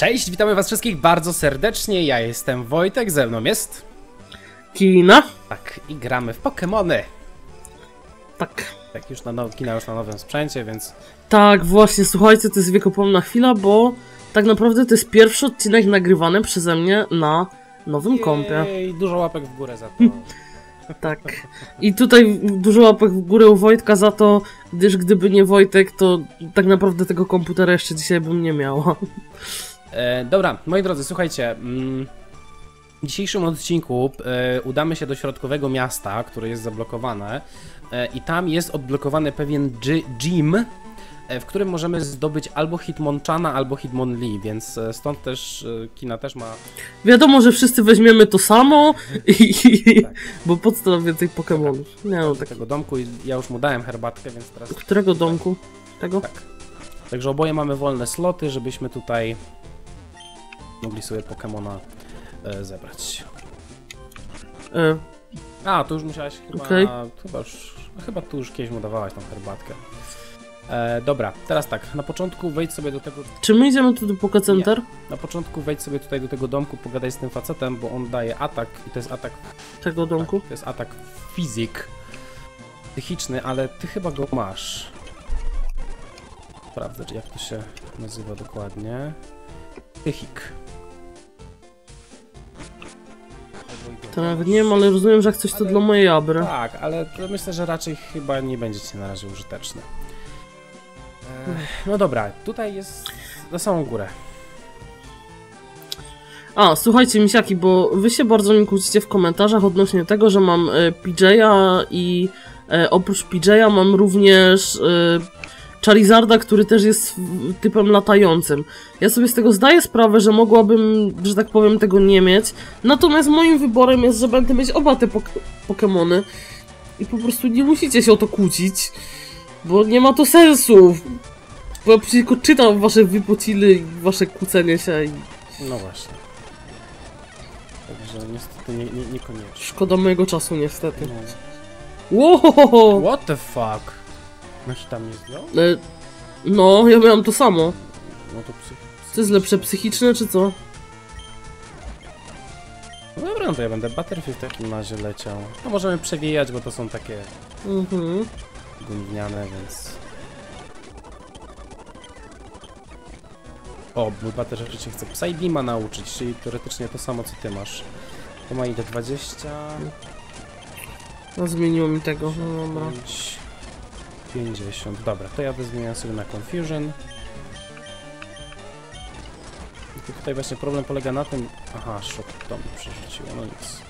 Cześć, witamy was wszystkich bardzo serdecznie, ja jestem Wojtek, ze mną jest... Kina? Tak, i gramy w Pokemony. Tak. Tak, już na now- kina już na nowym sprzęcie, więc... Tak, właśnie, słuchajcie, to jest wiekopomna chwila, bo tak naprawdę to jest pierwszy odcinek nagrywany przeze mnie na nowym kompie. I dużo łapek w górę za to. Tak. I tutaj dużo łapek w górę u Wojtka za to, gdyż gdyby nie Wojtek, to tak naprawdę tego komputera jeszcze dzisiaj bym nie miała. E, dobra, moi drodzy, słuchajcie. Mm, w dzisiejszym odcinku e, udamy się do środkowego miasta, które jest zablokowane e, i tam jest odblokowany pewien gy- gym, e, w którym możemy zdobyć albo Hitmonchana, albo Hitmonlee, więc e, stąd też e, Kina też ma... Wiadomo, że wszyscy weźmiemy to samo, i, Tak. bo podstaw więcej Pokemonów. Nie no, tak. tego domku i ja już mu dałem herbatkę, więc teraz Którego domku? Tego? tak. Także oboje mamy wolne sloty, żebyśmy tutaj mogli sobie Pokemona e, zebrać. E, A, to już musiałaś chyba. Okej. Chyba, już, chyba tu już kiedyś mu dawałaś tą herbatkę. E, dobra, teraz tak, na początku wejdź sobie do tego. czy my idziemy tu do Poke Center? Na początku wejdź sobie tutaj do tego domku, pogadaj z tym facetem, bo on daje atak i to jest atak. Tego domku? Tak, to jest atak fizyk. Psychiczny, ale ty chyba go masz. Sprawdzę, czy jak to się nazywa dokładnie. Psychik. To nawet nie wiem, ale rozumiem, że jak coś to Ale- dla mojej Abry. Tak, ale myślę, że raczej chyba nie będzie ci na razie użyteczne. E, no dobra, tutaj jest na samą górę. A, słuchajcie, misiaki, bo wy się bardzo mi kłócicie w komentarzach odnośnie tego, że mam e, PJ'a i e, oprócz PJ'a mam również e, Charizarda, który też jest typem latającym. Ja sobie z tego zdaję sprawę, że mogłabym, że tak powiem, tego nie mieć. Natomiast moim wyborem jest, że będę mieć oba te pok Pokemony. I po prostu nie musicie się o to kłócić, bo nie ma to sensu. Bo ja przecież tylko czytam wasze wypociny i wasze kłócenie się i No właśnie. Także niestety nie, nie, niekoniecznie. Szkoda mojego czasu, niestety. No. Wow! What the fuck? No tam nie zdjął? E, No, ja miałam to samo. No to psych... Co jest lepsze, psychiczne czy co? No dobra, no to ja będę Butterfree w takim razie leciał. No możemy przewijać, bo to są takie Mhm. gówniane, więc... O, mój Butterfree się chce Psybeama nauczyć, czyli teoretycznie to samo co ty masz. To ma ile? 20... No zmieniło mi tego, no dobra. 5, 50. Dobra, to ja zmieniam sobie na Confusion. I tutaj właśnie problem polega na tym... Aha, szok to mi przerzuciło, no nic.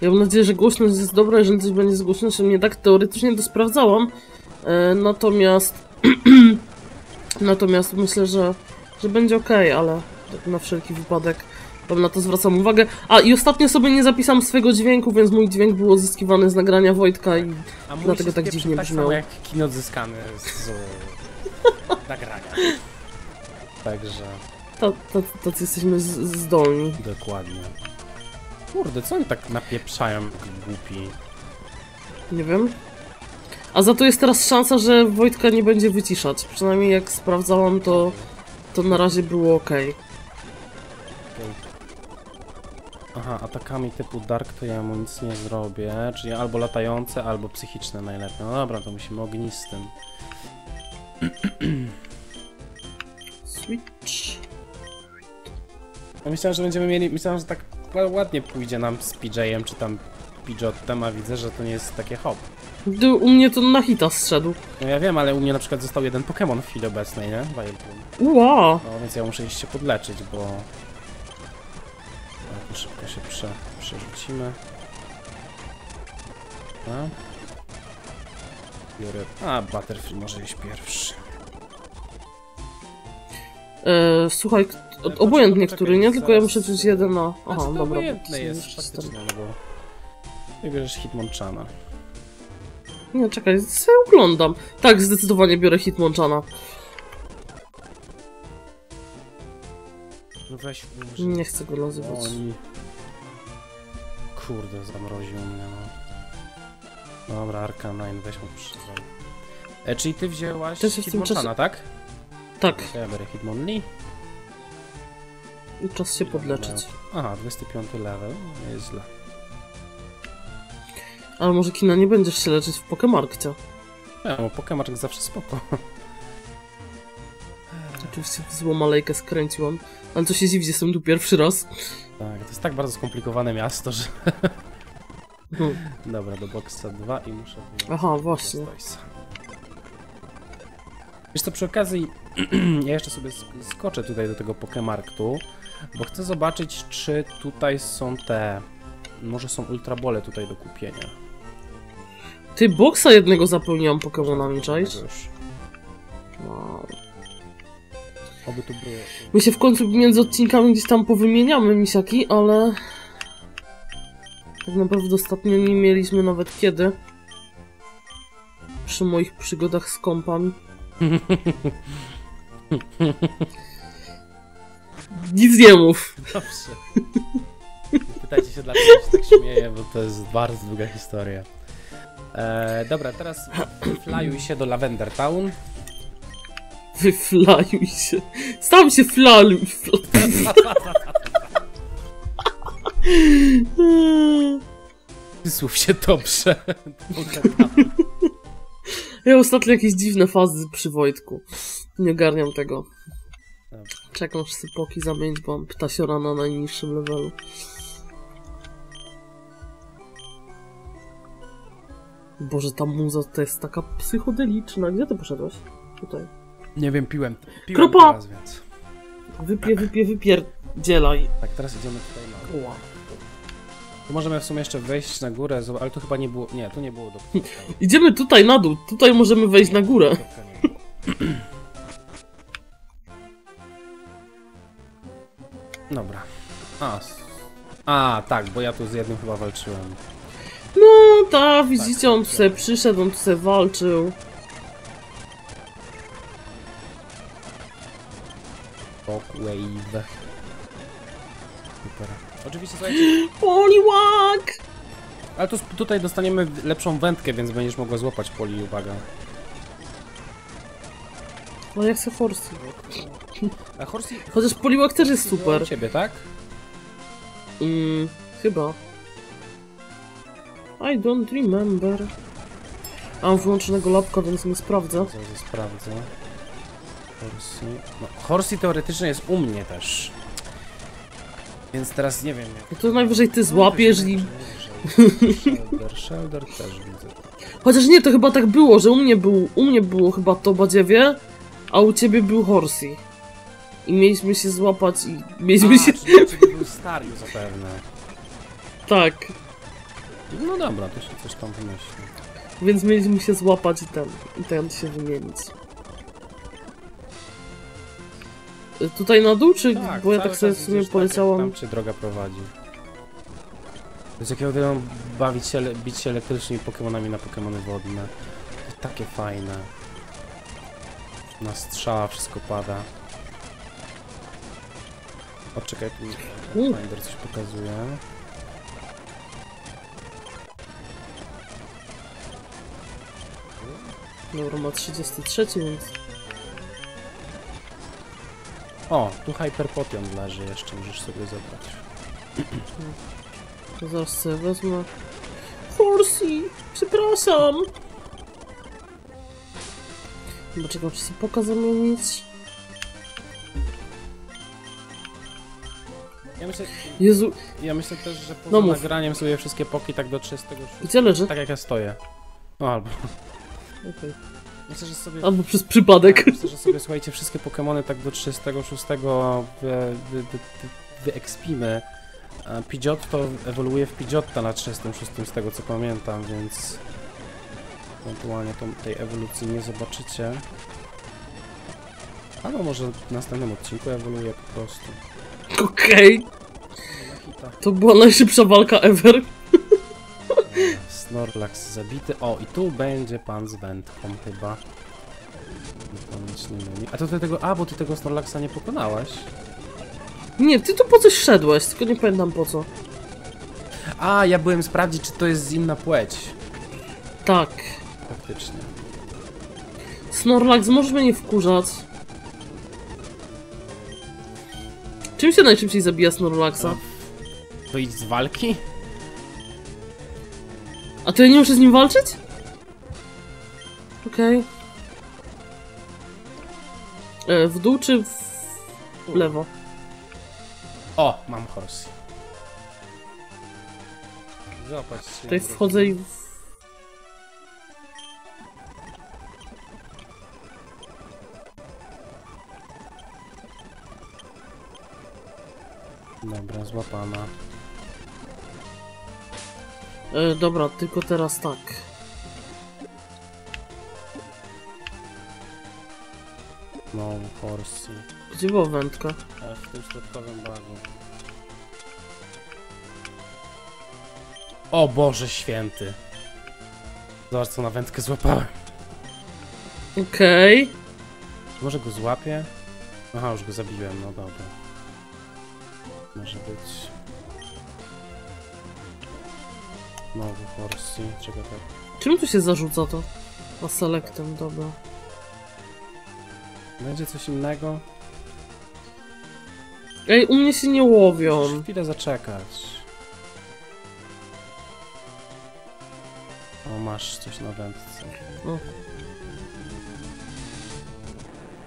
Ja mam nadzieję, że głośność jest dobra, jeżeli coś będzie z głośnością nie tak, teoretycznie to sprawdzałam. E, natomiast... natomiast myślę, że, że będzie ok, ale tak na wszelki wypadek tam na to zwracam uwagę. A i ostatnio sobie nie zapisałam swojego dźwięku, więc mój dźwięk był odzyskiwany z nagrania Wojtka i A mój Dlatego tak dziwnie tak brzmiał. samo jak kino odzyskany z nagrania. Także, ta, ta, tacy jesteśmy z, zdolni. dokładnie. Kurde, co oni tak napieprzają, głupi? Nie wiem. A za to jest teraz szansa, że Wojtka nie będzie wyciszać. Przynajmniej jak sprawdzałam, to, to na razie było ok. Aha, atakami typu Dark to ja mu nic nie zrobię, czyli albo latające, albo psychiczne najlepiej. No dobra, to musimy ognistym. Switch. Ja myślałem, że będziemy mieli, myślałem, że tak ła- ładnie pójdzie nam z PJ-em, czy tam Pidgeottem, a widzę, że to nie jest takie hop. U mnie to na hita zszedł. No ja wiem, ale u mnie na przykład został jeden Pokémon w chwili obecnej, nie? Vileplume. Ua! No więc ja muszę iść się podleczyć, bo... Szybko się prze, przerzucimy. A? Biorę... A, Butterfree może iść pierwszy. E, słuchaj, k- Ale obojętnie który, nie? Tylko ja muszę wziąć jeden na... Aha, Znaczy, dobra. obojętne bo jest faktycznie, no bo... Wybierzesz Hitmonchana. Nie, czekaj, sobie oglądam. Tak, zdecydowanie biorę Hitmonchana. No weź, może... Nie chcę go nazywać. Oni... Kurde, zamroził mnie, no. Dobra, Arcanine, weź mu przyzwól. E, czyli ty wzięłaś Też Hitmonchana, czasie- tak? Tak. Ja biorę Hitmonlee. I czas się podleczyć. Aha, 25 level, nie jest źle. Ale może kina nie będziesz się leczyć w Pokemarkcie. Nie, bo Pokémon zawsze spoko. Oczywiście złą malejkę skręciłam. Ale to się dziwi, jestem tu pierwszy raz. Tak, to jest tak bardzo skomplikowane miasto, że... Hmm. Dobra, do boxa 2 i muszę Aha, właśnie. Wiesz co, przy okazji, ja jeszcze sobie sk- skoczę tutaj do tego Pokemarktu, bo chcę zobaczyć, czy tutaj są te... Może są ultrabole tutaj do kupienia. Ty, boksa jednego zapełniłam Pokemonami, czaisz? Wow. Oby tu było... My się w końcu między odcinkami gdzieś tam powymieniamy, misiaki, ale... Tak naprawdę ostatnio nie mieliśmy nawet kiedy. Przy moich przygodach z kompami. Nic nie mów. Dobrze. Pytajcie się, dlaczego się tak śmieję, bo to jest bardzo długa historia. E, dobra, teraz flyuj się do Lavender Town. Wyflajuj się. Stał się flaluj. Wysłów się dobrze. Ja ostatnio jakieś dziwne fazy przy Wojtku. Nie ogarniam tego. Czekam aż sypoki zamienić, bo mam ptasiora na najniższym levelu. Boże, ta muza to jest taka psychodeliczna. Gdzie ty poszedłeś? Tutaj. Nie wiem, piłem. piłem Kropa! teraz, więc. Wypie, wypie, wypierdzielaj. Tak, teraz idziemy tutaj na Ła. Tu możemy w sumie jeszcze wejść na górę, ale tu chyba nie było. Nie, tu nie było do. Idziemy tutaj na dół. Tutaj możemy wejść na górę. Dobra. A, a, tak, bo ja tu z jednym chyba walczyłem. No, ta, widzicie, on tu sobie przyszedł, on tu sobie walczył. Shockwave. Super. Oczywiście, słuchajcie, Poliwag! ale tu, tutaj dostaniemy lepszą wędkę, więc będziesz mogła złapać poli, uwaga. No ja chcę Horsey. A Horsey Chociaż Poliwag też jest super. ciebie, tak? Mm, chyba. I don't remember. A mam wyłączonego lapka, więc nie sprawdzę. Zaraz sprawdzę. Horsey. No, Horsey teoretycznie jest u mnie też. Więc teraz nie wiem jak. No to najwyżej ty złapiesz i... Shelder, Shelder też widzę. Chociaż nie, to chyba tak było, że u mnie był, u mnie było chyba to badziewie, a u ciebie był Horsey. I mieliśmy się złapać i mieliśmy A, się... czyli był Stariu zapewne. Tak. No dobra, to się coś tam wymyśli. Więc mieliśmy się złapać i ten, i ten się wymienić. Tutaj na dół, czy... bo ja tak sobie w sumie. Tak, jak tam cię droga prowadzi. Jest jak ja uwielbiam bawić się, bić się elektrycznymi Pokemonami na Pokemony wodne. To takie fajne. Na strzała wszystko pada. O, czekaj, tu. Finder coś pokazuje. Dobra, ma 33, więc... O, tu Hyper Potion leży jeszcze, możesz sobie zabrać. To zaraz sobie wezmę. Horsey! Przepraszam! Bo czekam, czy sobie poka zamienić. Ja myślę, Jezu, ja myślę też, że poza No mów. nagraniem sobie wszystkie poki tak do 30 gdzie leży? Tak jak ja stoję. No albo. Okej. Myślę, że sobie. Albo przez przypadek. Myślę, że sobie słuchajcie wszystkie Pokémony tak do 36 wy, wy, wy, wy, wyekspimy. A Pidgeot to ewoluuje w Pidgeotta na 36 z tego co pamiętam, więc ewentualnie to, tej ewolucji nie zobaczycie. Albo może w następnym odcinku ewoluuje po prostu. Okej. Hita. To była najszybsza walka ever. Snorlax zabity. O, i tu będzie pan z wędką chyba. Myli. A to ty tego. A, bo ty tego Snorlaxa nie pokonałaś. Nie, ty tu po coś szedłeś, tylko nie pamiętam po co. A, ja byłem sprawdzić, czy to jest inna płeć. Tak. Faktycznie. Snorlax, możesz mnie nie wkurzać. Czym się najszybciej zabija Snorlaxa? Wyjdź z walki? A to ja nie muszę z nim walczyć? Okej. E, W dół czy w lewo? O, mam horsey. Zobacz. Tutaj wchodzę i... Dobra, złapana. E, dobra, tylko teraz tak. No, horsey. Gdzie była wędka? A w tym środkowym bagu. O Boże święty. Zobacz co na wędkę złapałem. Okej. Może go złapię? Aha, już go zabiłem, no dobra. Może być... Nowy horsey, czego tak? Czym tu się zarzuca to? A selektem, dobra. Będzie coś innego? Ej, u mnie się nie łowią. Muszę chwilę zaczekać. O, masz coś na wędce. O.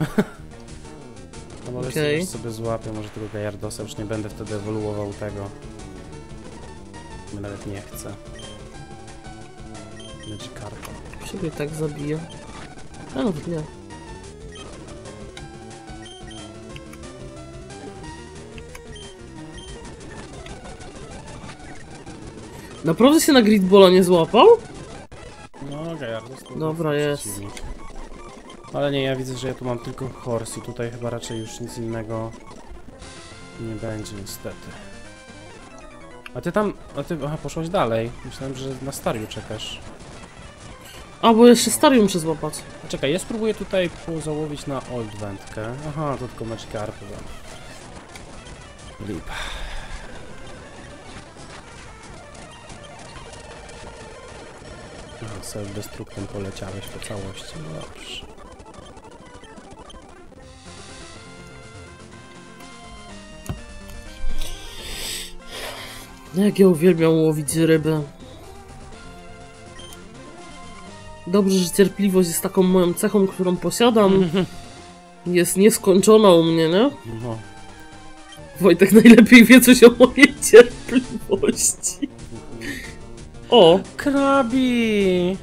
No może okay. sobie złapię, może tego Gajardosa, już nie będę wtedy ewoluował tego. Nawet nie chcę. Magikarpa. Siebie tak zabija. A nawet nie. Naprawdę się na gridbola nie złapał? No, Gajardos to Dobra, jest. przeciwnik. Ale nie, ja widzę, że ja tu mam tylko Horse i tutaj chyba raczej już nic innego nie będzie niestety. A ty tam, a ty, aha, poszłaś dalej. Myślałem, że na Stariu czekasz. A, bo jeszcze stary muszę złapać. A czekaj, ja spróbuję tutaj załowić na Old Wędkę. Aha, to tylko Magikarpy. Lipa. Aha, self-destructem poleciałeś po całości. No dobrze. Jak ja uwielbiam łowić ryby. Dobrze, że cierpliwość jest taką moją cechą, którą posiadam. Jest nieskończona u mnie, nie? No, Wojtek najlepiej wie coś o mojej cierpliwości. O, Krabi!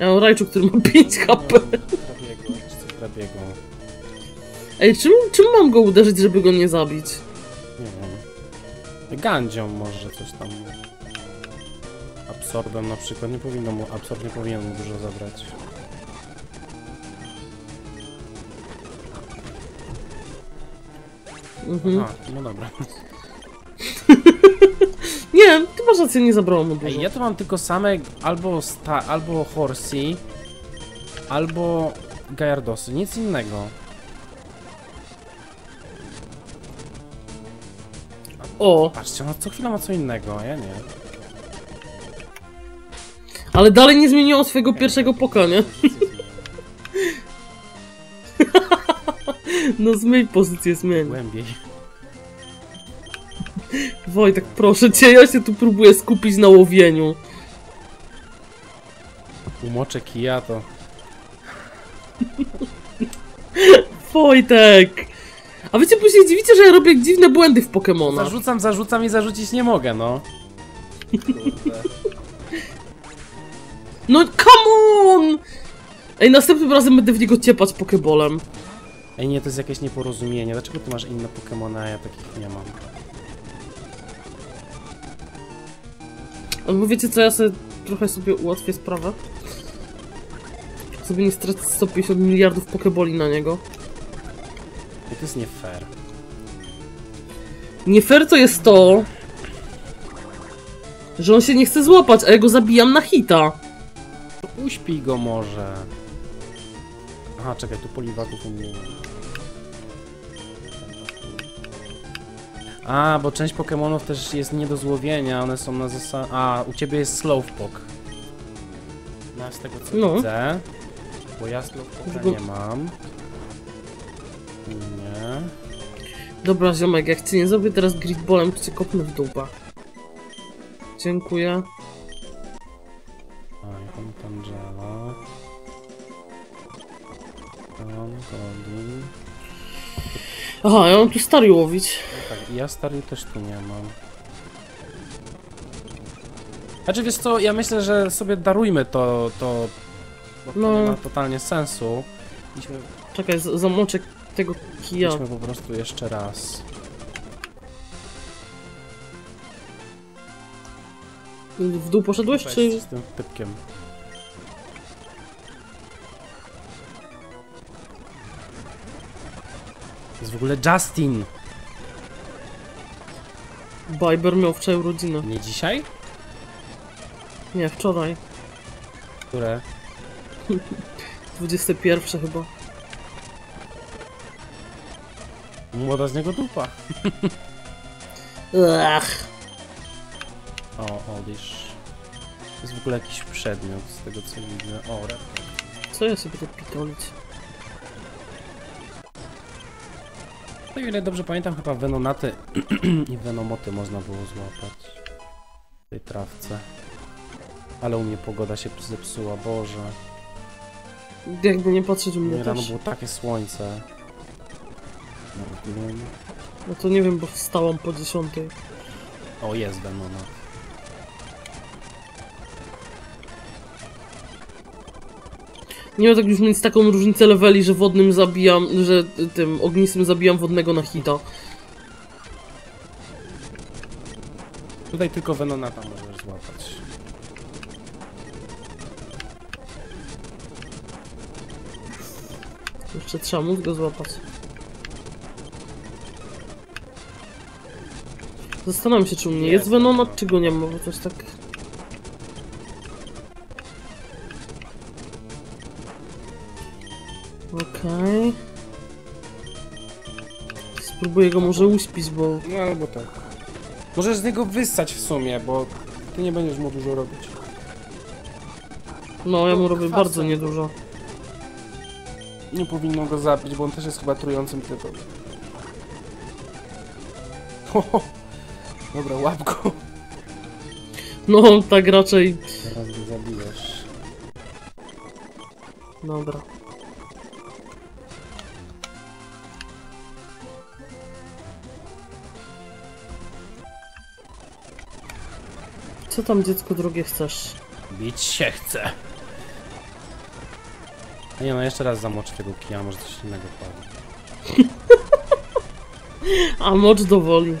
ja mam rajczu, który ma 5 HP. Krabiego, krabiego. Ej, czym, czym mam go uderzyć, żeby go nie zabić? Gandzią może coś tam. Absorbem na przykład. Nie powinno mu, absorb nie powinien mu dużo zabrać. Mhm. Aha, no dobra. Nie, ty masz rację, nie zabrało mu dużo. Ej, ja tu mam tylko same albo sta, albo Horsey, albo Gajardosy, nic innego. O, Patrzcie, ona co chwila ma co innego, ja nie. ale dalej nie zmieniło swojego pierwszego poka, nie? No zmień pozycję, zmień. Głębiej. Wojtek, proszę cię, ja się tu próbuję skupić na łowieniu. Umoczę kija to... Wojtek! A wiecie, później dziwicie, że ja robię dziwne błędy w Pokémonach. Zarzucam, zarzucam i zarzucić nie mogę, no. Kurde. No come on! Ej, następnym razem będę w niego ciepać Pokebolem. Ej, nie, to jest jakieś nieporozumienie. Dlaczego ty masz inne Pokémony, a ja takich nie mam? Albo wiecie co, ja sobie trochę sobie ułatwię sprawę. Sobie nie stracę 150 miliardów Pokeboli na niego. To jest nie fair. Nie fair to jest to, że on się nie chce złapać, a ja go zabijam na hita. To uśpij go może. Aha, czekaj, tu poliwaków nie ma. A, bo część Pokémonów też jest nie do złowienia, one są na zasadzie... A, u ciebie jest Slowpoke. No, z tego co No. widzę. Bo ja Slowpoke'a Tylko- nie mam. Nie. Dobra, ziomek, jak ci nie zrobię teraz gridballem, to cię kopnę w dupę. Dziękuję. Huntangela. Tom, Godin. Aha, ja mam tu stary łowić. Tak, i ja stary też tu nie mam. Znaczy wiesz co, ja myślę, że sobie darujmy to, to bo to No. nie ma totalnie sensu. Idźmy, Czekaj, z- zamoczę tego kija. idźmy po prostu jeszcze raz. W dół poszedłeś, czy... z tym typkiem. Jest w ogóle Justin! Bajber miał wczoraj urodziny. Nie dzisiaj? Nie, wczoraj. Które? 21 chyba. Młoda z niego dupa. Ach. O, Oldish. To jest w ogóle jakiś przedmiot z tego co widzę. O, repka. Co ja sobie tu pitolić? No ile dobrze pamiętam, chyba venonaty i venomoty można było złapać w tej trawce. Ale u mnie pogoda się zepsuła, Boże. Jakby nie patrzeć u mnie mnie rano też. było takie słońce. No. No to nie wiem, bo wstałam po 10. O, jest venonat. Nie ma tak już mieć taką różnicę leveli, że wodnym zabijam, że tym ognistym zabijam wodnego na hita. Tutaj tylko venonata możesz złapać. Jeszcze trzeba móc go złapać. Zastanawiam się, czy u mnie jest Venonat, Venonat. czy go nie ma, bo coś tak... Okej. Spróbuję go może uśpić, bo... No albo tak. Możesz z niego wyssać w sumie, bo ty nie będziesz mu dużo robić. No, ja mu robię Kwasem. bardzo niedużo. Nie powinno go zabić, bo on też jest chyba trującym typem. Ho, Dobra, łap go. No, tak raczej... Teraz go zabijesz. Dobra. Co tam dziecko drogie chcesz? Bić się chce. A nie no, jeszcze raz zamoczę tego kija, może coś innego padnie. A mocz dowoli.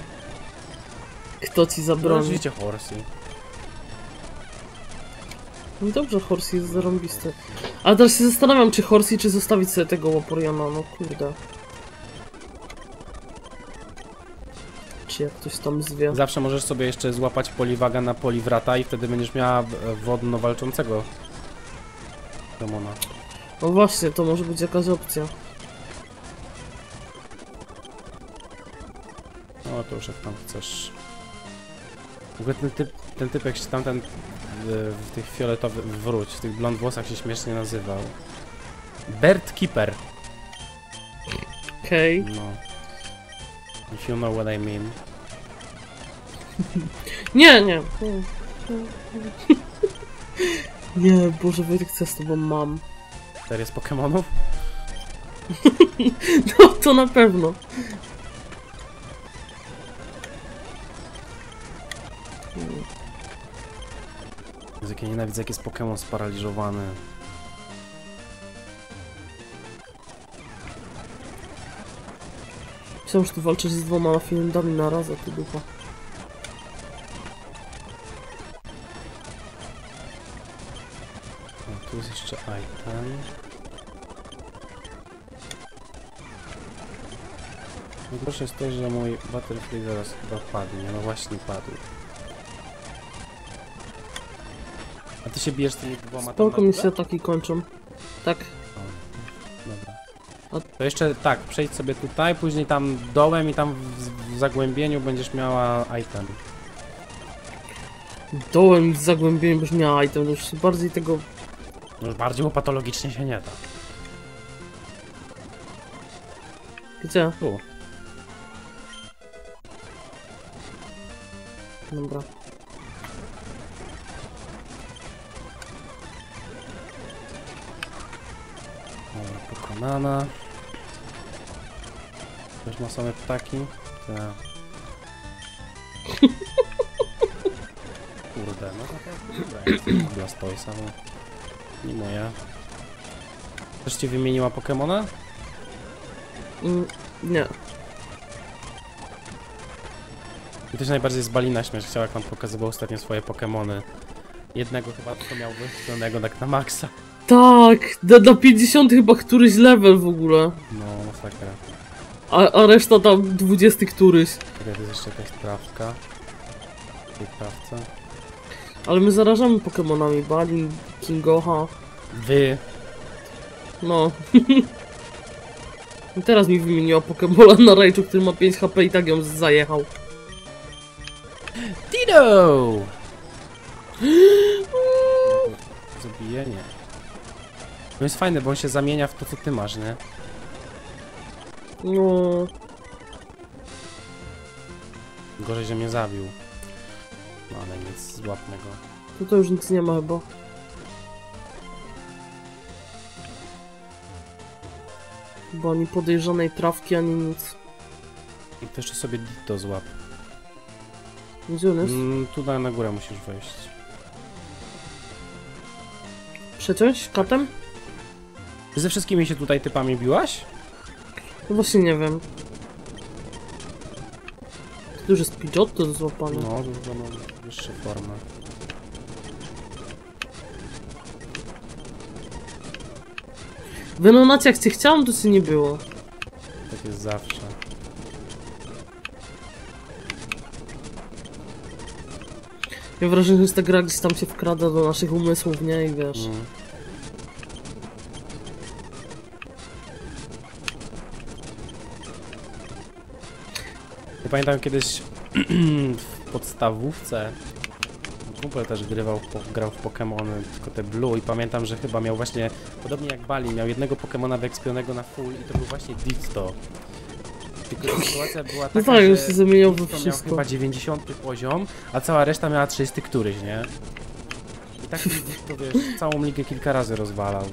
Kto ci zabroni? oczywiście Horsey. No dobrze, Horsey jest zarąbisty. Ale teraz się zastanawiam, czy Horsey, czy zostawić sobie tego Łoporiana, no kurde. Czy jak ktoś tam zwie. Zawsze możesz sobie jeszcze złapać poliwaga na poliwrata i wtedy będziesz miała w- wodno walczącego demona. No właśnie, to może być jakaś opcja. No to już jak tam chcesz. W ogóle ten typ, ten typ jak się tamten y, w tych fioletowych, wróć, w tych blond włosach się śmiesznie nazywał. Bert Keeper. Okej. No. If you know what I mean. Nie, nie. Nie, Boże, Wojtek, co ja z tobą mam? Serię z Pokémonów? No, to na pewno. Ja nienawidzę, jak jest Pokémon sparaliżowany. Myślałem, że tu walczysz z dwoma lafindami na raz, a ty dupa. O, tu jest jeszcze item. Najgorsze jest to, że mój Battlefield zaraz chyba padnie. No właśnie padł. się bijesz tymi dwoma Spoko mi się ataki kończą. Tak. Dobra. To jeszcze tak, przejdź sobie tutaj, później tam dołem i tam w, w zagłębieniu będziesz miała item. Dołem w zagłębieniu będziesz miała item, to już się bardziej tego... No już bardziej, bo patologicznie się nie da. Gdzie? Tu. Dobra. Pokonana. Też ma same ptaki? Tak. Kurde, no to tak. Blastoisa, no. Nie moja. Też ci wymieniła Pokemona? Mm, nie. I też najbardziej z Balina śmiesz, chciał jak nam pokazywał ostatnio swoje Pokemony. Jednego chyba to miał wychwalonego tak na maksa. Tak, na, na 50 chyba któryś level w ogóle. No, masakra. A, a reszta tam 20 któryś. Czekaj, to jest jeszcze jakaś trawka. Trawce. Ale my zarażamy Pokemonami. Balin, Kingoha. Wy! No. I teraz mi wymieniła Pokebola na Raichu, który ma 5 HP i tak ją zajechał. Dido! Zabijenie. No jest fajne, bo on się zamienia w to, co ty masz, nie? No. Gorzej, że mnie zabił. No ale nic, złapmy go. Tu to już nic nie ma chyba. Bo ani podejrzanej trawki, ani nic. I to jeszcze sobie Ditto złap. Gdzie on jest? Mm, tutaj na górę musisz wejść. Przeciąć katem? Ty ze wszystkimi się tutaj typami biłaś? No właśnie nie wiem. To już jest Pidgeotto do złapania. No, to chyba no, wyższe formy. Wynonacie jak cię chciałam, to cię nie było. Tak jest zawsze. Ja mam wrażenie, że ta gra gdzieś tam się wkrada do naszych umysłów, nie? I wiesz. Mm. Pamiętam kiedyś w podstawówce kumpel też grywał, po, grał w Pokémony, tylko te Blue i pamiętam, że chyba miał właśnie, podobnie jak Bali, miał jednego Pokémona wyekspionego na full i to był właśnie Ditto. Tylko ta sytuacja była taka, No tak, już że się zamieniał we Ditto miał wszystko. chyba 90 poziom, a cała reszta miała 30 któryś, nie? I tak Ditto, wiesz, całą ligę kilka razy rozwalał.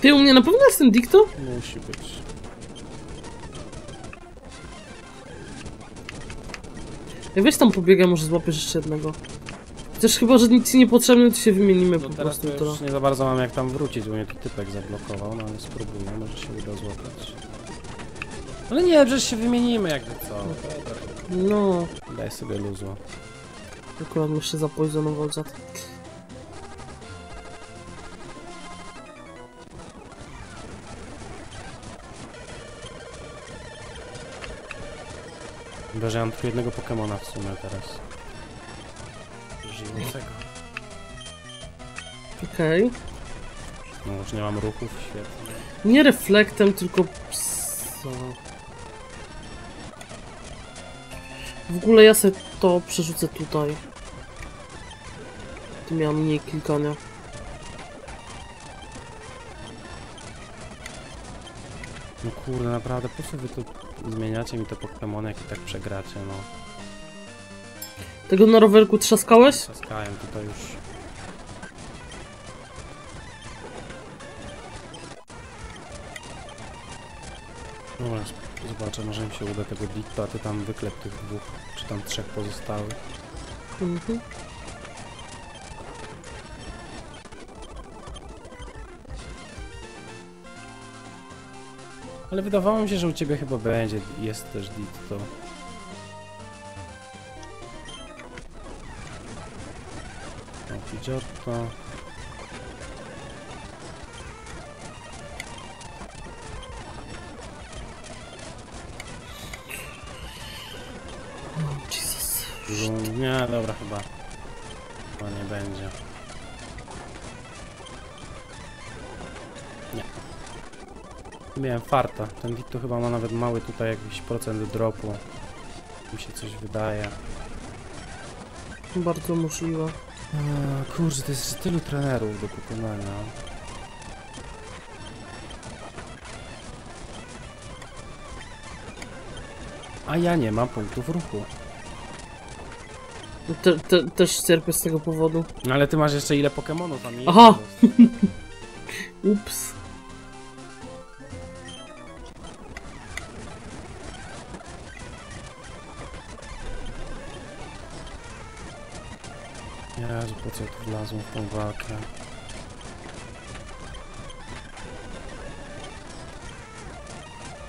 Ty u mnie na pewno jest ten Dicto? Musi być. Ja weź tam pobiegam, może złapiesz jeszcze jednego. Chociaż chyba, że nic niepotrzebny, to się wymienimy No po teraz prostu to jutro. już nie za bardzo mam jak tam wrócić, bo mnie tu typek zablokował, no ale spróbuję, może się uda złapać. Ale nie, przecież się wymienimy jakby co. No, Daj sobie luzu. akurat muszę zapoizonował dziad. Chyba, że mam tylko jednego Pokemona w sumie teraz. Żyjącego. Okej. No już nie mam ruchów, świetnie. Nie reflektem, tylko psa. W ogóle ja sobie to przerzucę tutaj. Tu miałam mniej klikania. No kurde, naprawdę, po co wy tu zmieniacie mi Pokemony, jak i tak przegracie, no. Tego na rowerku trzaskałeś? Trzaskają tutaj już. Dobra, zobaczę, może mi się uda tego Ditto, a ty tam wyklep tych dwóch, czy tam trzech pozostałych. Mhm. Ale wydawało mi się, że u ciebie chyba będzie, jest też Ditto. O, Miałem farta. Ten Ditto chyba ma nawet mały tutaj jakiś procent dropu. Mi się coś wydaje. Bardzo możliwe. A, kurczę, to jest tylu trenerów do pokonania. a ja nie mam punktów ruchu. Te, te, też cierpię z tego powodu. No ale ty masz jeszcze ile Pokemonów, a mi Aha! jest. Ups. Wlazłem w tą walkę?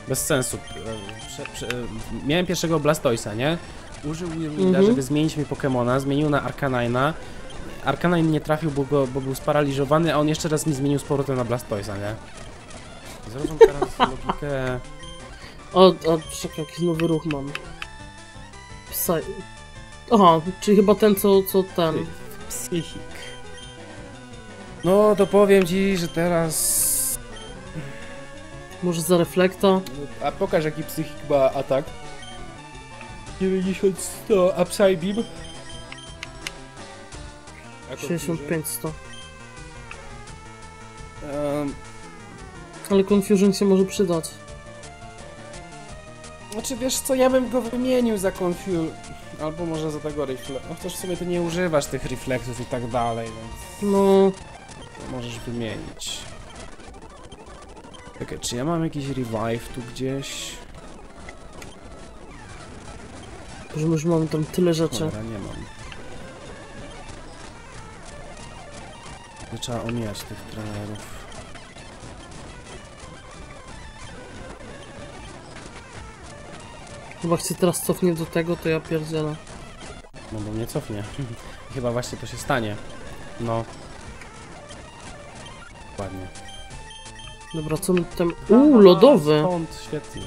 Bez sensu. E, Prze, prze, miałem pierwszego Blastoisa, nie? Użył Whirlwinda, Mhm. żeby zmienić mi Pokemona, zmienił na Arcanina. Arcanine nie trafił, bo, go, bo był sparaliżowany, a on jeszcze raz mi zmienił z powrotem na Blastoisa, nie? Zrozum teraz logikę... O, o, czekaj, jakiś nowy ruch mam. Psy... Aha, czyli chyba ten, co, co ten. Psychik. No, to powiem ci, że teraz... Może za reflekta? A pokaż jaki psychik ma atak. 90 100 a Psybeam? 65, 100. Um, Ale Confusion się może przydać. znaczy wiesz co, ja bym go wymienił za Confuse. Albo może za tego reflektu. No chociaż w sumie ty nie używasz tych refleksów i tak dalej, więc No, możesz wymienić. Czekaj, czy ja mam jakiś revive tu gdzieś? że my już mamy tam tyle rzeczy. Dobra, nie mam. Nie trzeba omijać tych trenerów. Chyba chcę teraz cofnie do tego, to ja pierdzielę. No bo mnie cofnie. Chyba właśnie to się stanie. No. Ładnie. Dobra, co my tam... Uuu, lodowy! Skąd? Świetnie.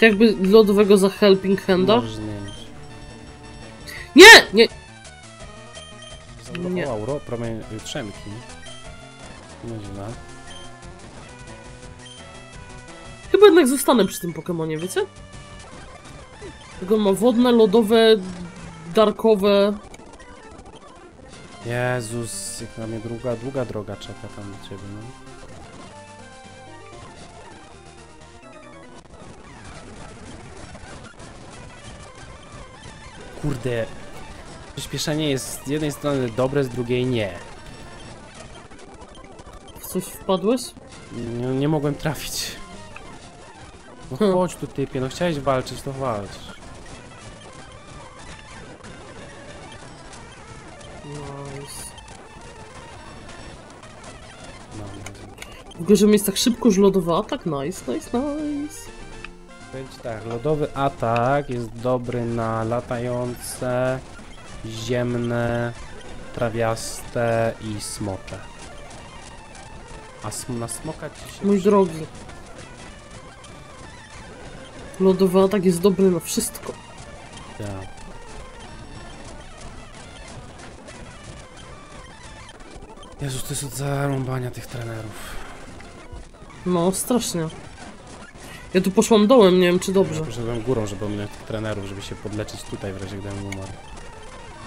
Jakby lodowego za Helping Handa? Możesz zmienić. Nie! Nie! Nie. Ro, promień y, trzemki. Nieźle. Chyba jednak zostanę przy tym Pokemonie, wiecie? Tego ma wodne, lodowe, darkowe. Jezus, jak na mnie długa, długa droga czeka tam do ciebie, no. Kurde. Przyspieszenie jest z jednej strony dobre, z drugiej nie. Coś wpadłeś? Nie, nie mogłem trafić. No Hmm. chodź tu typie, no chciałeś walczyć, to walcz. W ogóle, że jest tak szybko już lodowy atak? Nice, nice, nice. Ci tak, lodowy atak jest dobry na latające, ziemne, trawiaste i smocze. A sm na smoka ci się... Mój drogi. Lodowy atak jest dobry na wszystko. przyda. Jezus, to jest od zarąbania tych trenerów. No, strasznie. Ja tu poszłam dołem, nie wiem czy dobrze. Ja poszedłem górą, żeby ominąć tych trenerów, żeby się podleczyć tutaj w razie gdybym umarł.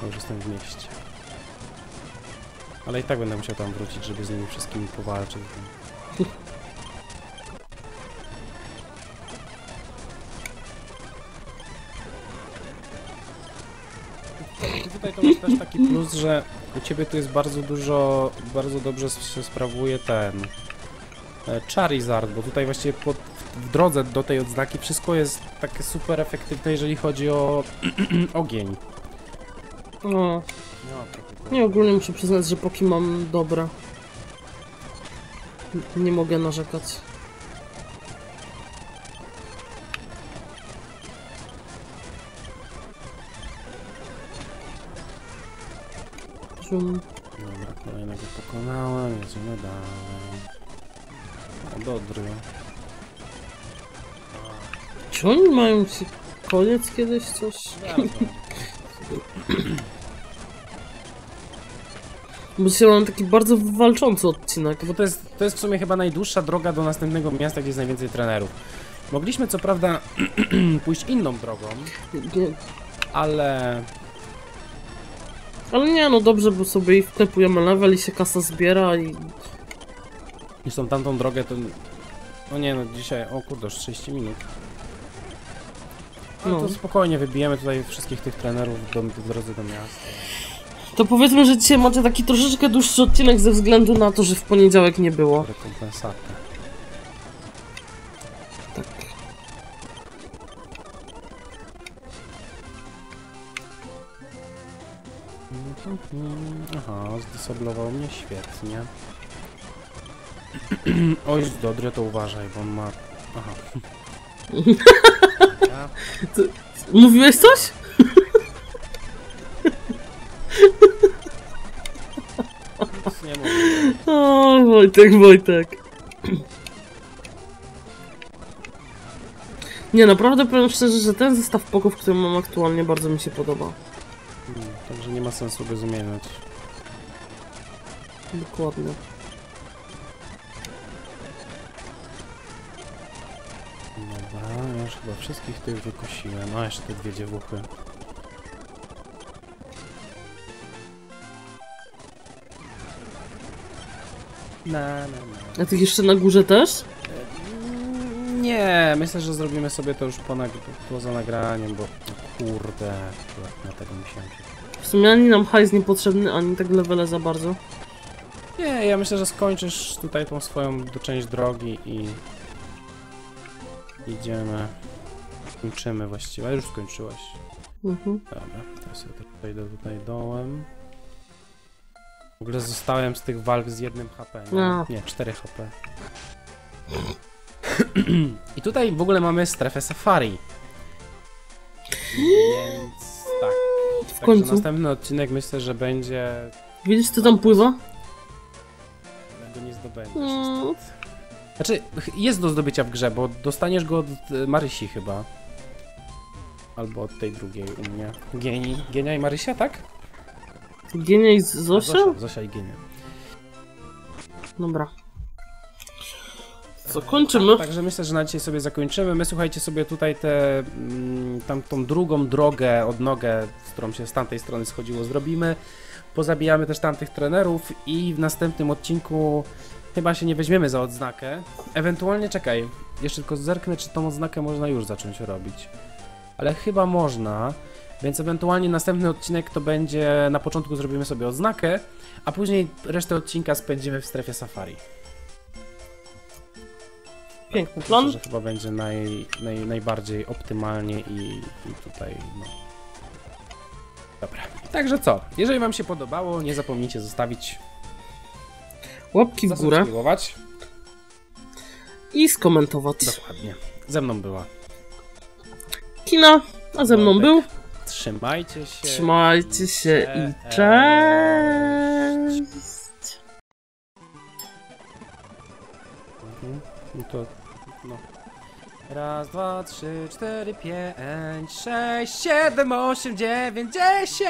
Bo już jestem w mieście. Ale i tak będę musiał tam wrócić, żeby z nimi wszystkimi powalczyć. I tutaj to jest też taki plus, że u ciebie tu jest bardzo dużo, bardzo dobrze się sprawuje ten Charizard, bo tutaj właściwie pod, w drodze do tej odznaki wszystko jest takie super efektywne, jeżeli chodzi o ogień. No, No, nie ogólnie muszę przyznać, że poki mam dobre. N- Nie mogę narzekać. Dobra, kolejnego pokonałem, jedziemy dalej. O, Dodry. Czy oni mają ci koniec kiedyś coś? Bo dzisiaj mam taki bardzo walczący odcinek. Bo to jest, to jest w sumie chyba najdłuższa droga do następnego miasta, gdzie jest najwięcej trenerów. Mogliśmy co prawda pójść inną drogą, ale ale nie, no dobrze, bo sobie wklepujemy level i się kasa zbiera i... już tą tamtą drogę to... No nie no, dzisiaj... O kurde, już 30 minut. No No. to spokojnie wybijemy tutaj wszystkich tych trenerów do, w drodze do miasta. To powiedzmy, że dzisiaj macie taki troszeczkę dłuższy odcinek ze względu na to, że w poniedziałek nie było. Rekompensatę. Tak. Mhm. Aha, zdisablował mnie świetnie. Oj, z Dodry to uważaj, bo on ma... Aha. Mówiłeś coś? nic nie mówię. O, Wojtek, Wojtek. Nie, naprawdę powiem szczerze, że ten zestaw poków, który mam aktualnie, bardzo mi się podoba. Hmm, Także nie ma sensu go zmieniać. Dokładnie. Wszystkich tych wykosiłem. A, jeszcze te dwie dziewuchy. Na, na, na. A tych jeszcze na górze też? Mm, Nie, myślę, że zrobimy sobie to już po nag poza nagraniem, bo no kurde, na tego musiałem się... W sumie ani nam hajs niepotrzebny, ani tak levele za bardzo. Nie, ja myślę, że skończysz tutaj tą swoją część drogi i... Idziemy... Kończymy właściwie, a już skończyłaś. Mhm. Dobra, teraz ja też przejdę tutaj dołem. W ogóle zostałem z tych walk z jednym HP, nie? A. Nie, 4 HP. I tutaj w ogóle mamy strefę safari. Więc tak. W Także końcu. następny odcinek myślę, że będzie... Widzisz, co tam pływa? Go nie zdobędziesz Mm. Znaczy, jest do zdobycia w grze, bo dostaniesz go od e, Marysi chyba. Albo od tej drugiej u mnie. Geni. Genia i Marysia, tak? Genia i Zosia? Zosia, Zosia i Genia. Dobra. Co, kończymy? Także myślę, że na dzisiaj sobie zakończymy. My słuchajcie sobie tutaj tę mm, tam tą drugą drogę, odnogę, z którą się z tamtej strony schodziło, zrobimy. Pozabijamy też tamtych trenerów i w następnym odcinku chyba się nie weźmiemy za odznakę. Ewentualnie czekaj, jeszcze tylko zerknę, czy tą odznakę można już zacząć robić. Ale chyba można, więc ewentualnie następny odcinek to będzie na początku zrobimy sobie odznakę, a później resztę odcinka spędzimy w strefie safari. Piękny Myślę, plan. że chyba będzie naj, naj, najbardziej optymalnie i, i tutaj, no. Dobra. Także co? Jeżeli Wam się podobało, nie zapomnijcie zostawić, Łapki w górę i skomentować. Dokładnie. Ze mną była. Kina, a ze mną Wojtek. był. Trzymajcie się. Trzymajcie się i Cześć. cześć. Mhm. No to, no. Raz, dwa, trzy, cztery, pięć, sześć, siedem, osiem, dziewięć, dziesięć!